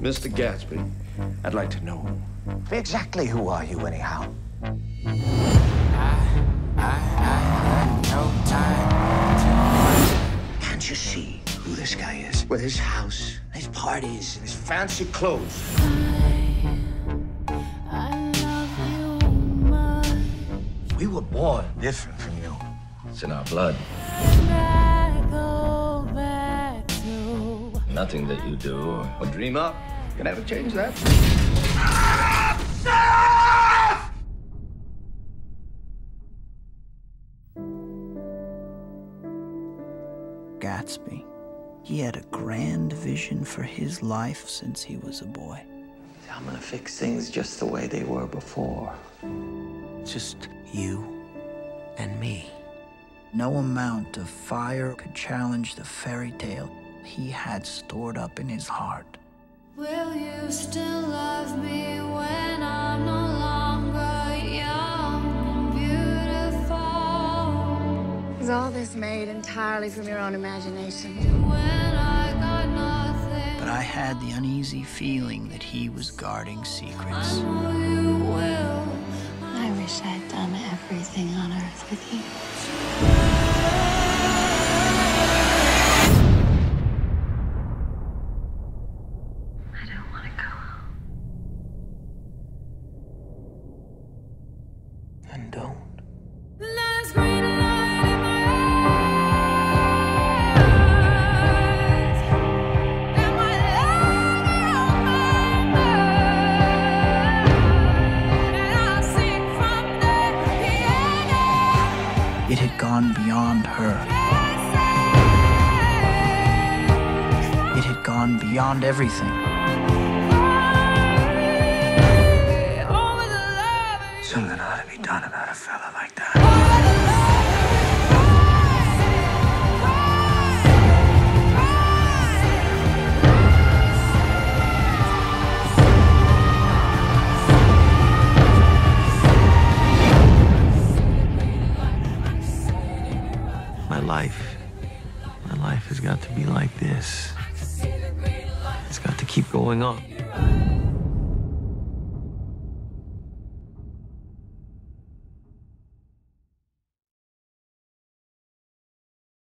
Mr. Gatsby, I'd like to know. Exactly who are you, anyhow? Can't you see who this guy is? With his house, his parties, and his fancy clothes. We were born different from you. It's in our blood. Nothing that you do or dream up can ever change that. Gatsby. He had a grand vision for his life since he was a boy. I'm gonna fix things just the way they were before. Just you and me. No amount of fire could challenge the fairy tale he had stored up in his heart. Will you still love me when I'm no longer young and beautiful? Is all this made entirely from your own imagination? When I got nothing, But I had the uneasy feeling that he was guarding secrets. It had gone beyond her. It had gone beyond everything. Something ought to be done about a fella like that. My life, my life has got to be like this. It's got to keep going on.